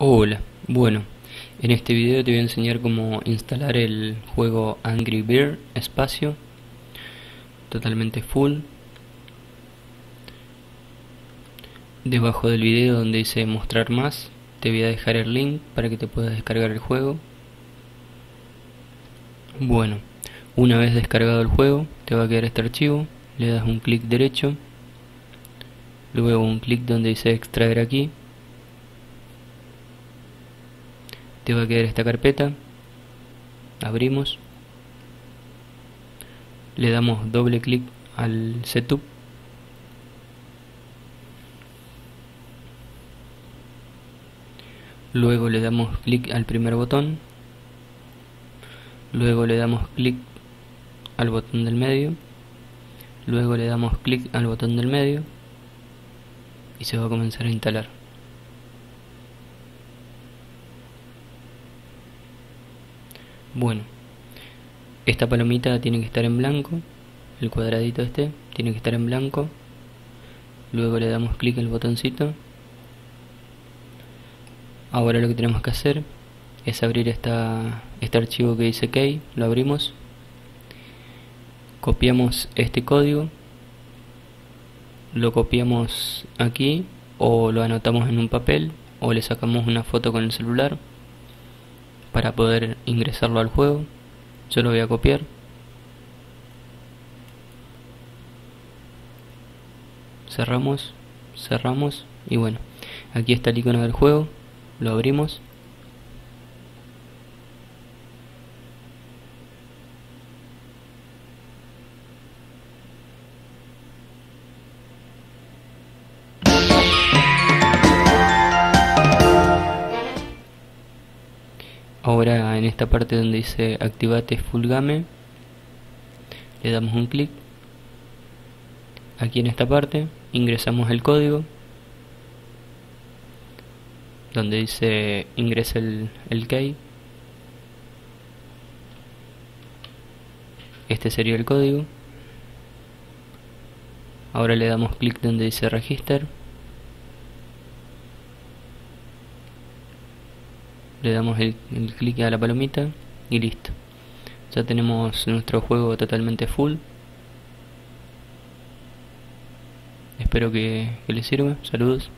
Hola, bueno, en este video te voy a enseñar cómo instalar el juego Angry Bird Espacio totalmente full. Debajo del video donde dice mostrar más te voy a dejar el link para que te puedas descargar el juego. Bueno, una vez descargado el juego te va a quedar este archivo le das un clic derecho luego un clic donde dice extraer aquí te va a quedar esta carpeta. Abrimos. Le damos doble clic al setup. Luego le damos clic al primer botón. Luego le damos clic al botón del medio. Luego le damos clic al botón del medio. Y se va a comenzar a instalar Bueno, esta palomita tiene que estar en blanco, el cuadradito este tiene que estar en blanco. Luego le damos clic al botoncito. Ahora lo que tenemos que hacer es abrir esta, este archivo que dice key, lo abrimos. Copiamos este código, lo copiamos aquí o lo anotamos en un papel o le sacamos una foto con el celular para poder ingresarlo al juego. Yo lo voy a copiar. Cerramos cerramos y bueno aquí está el icono del juego. Lo abrimos ahora en esta parte donde dice activate full game le damos un clic. Aquí en esta parte ingresamos el código donde dice ingresa el, el key este sería el código. Ahora le damos clic donde dice register le damos el, clic a la palomita y listo. Ya tenemos nuestro juego totalmente full. Espero que, que les sirva. Saludos